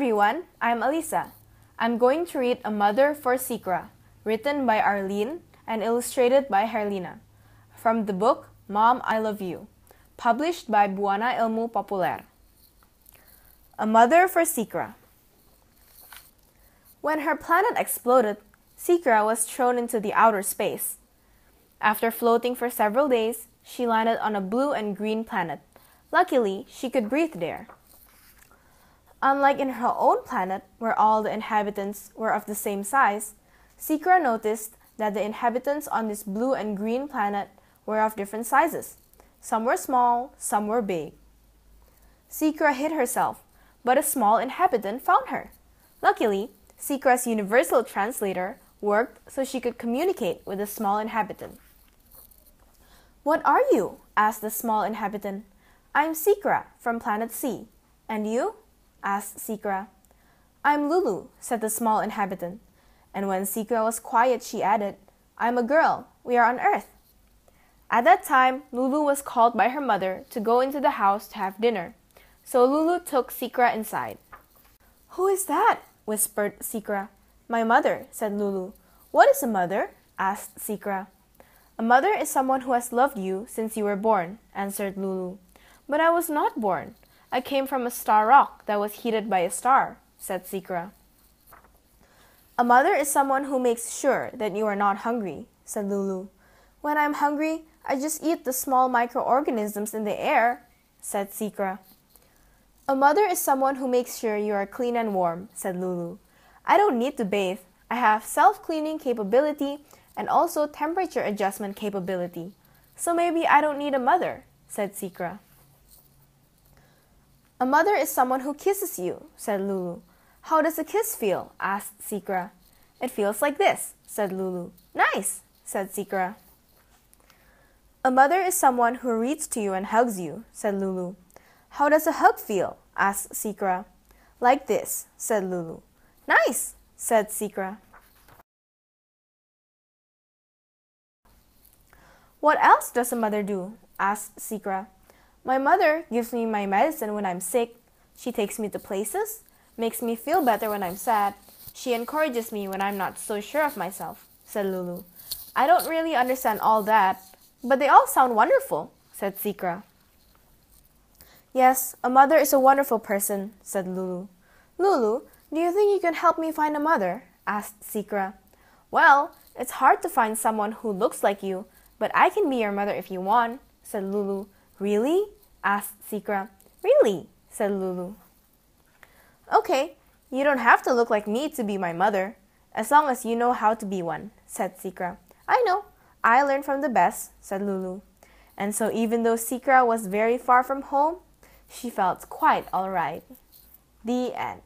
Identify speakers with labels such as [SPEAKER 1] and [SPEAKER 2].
[SPEAKER 1] everyone, I'm Alyssa. I'm going to read A Mother for Xichra, written by Arleen and illustrated by Herlina, from the book Mom, I Love You, published by Bhuana Ilmu Populer. A Mother for Xichra. When her planet exploded, Xichra was thrown into the outer space. After floating for several days, she landed on a blue and green planet. Luckily, she could breathe there. Unlike in her own planet, where all the inhabitants were of the same size, Xichra noticed that the inhabitants on this blue and green planet were of different sizes. Some were small, some were big. Xichra hid herself, but a small inhabitant found her. Luckily, Xichra's universal translator worked so she could communicate with the small inhabitant. What are you? asked the small inhabitant. I'm Xichra from planet C. And you? Asked Xichra. I'm Lulu, said the small inhabitant. And when Xichra was quiet, she added, I'm a girl. We are on Earth. At that time, Lulu was called by her mother to go into the house to have dinner. So Lulu took Xichra inside. Who is that? whispered Xichra. My mother, said Lulu. What is a mother? asked Xichra. A mother is someone who has loved you since you were born, answered Lulu. But I was not born. I came from a star rock that was heated by a star, said Xichra. A mother is someone who makes sure that you are not hungry, said Lulu. When I'm hungry, I just eat the small microorganisms in the air, said Xichra. A mother is someone who makes sure you are clean and warm, said Lulu. I don't need to bathe. I have self cleaning capability and also temperature adjustment capability. So maybe I don't need a mother, said Xichra. A mother is someone who kisses you, said Lulu. How does a kiss feel? asked Xichra. It feels like this, said Lulu. Nice, said Xichra. A mother is someone who reads to you and hugs you, said Lulu. How does a hug feel? asked Xichra. Like this, said Lulu. Nice, said Xichra. What else does a mother do? asked Xichra. My mother gives me my medicine when I'm sick. She takes me to places, makes me feel better when I'm sad. She encourages me when I'm not so sure of myself, said Lulu. I don't really understand all that, but they all sound wonderful, said Xichra. Yes, a mother is a wonderful person, said Lulu. Lulu, do you think you can help me find a mother? asked Xichra. Well, it's hard to find someone who looks like you, but I can be your mother if you want, said Lulu. Really? asked Xichra. Really, said Lulu. Okay, you don't have to look like me to be my mother, as long as you know how to be one, said Xichra. I know. I learned from the best, said Lulu. And so even though Xichra was very far from home, she felt quite all right. The end.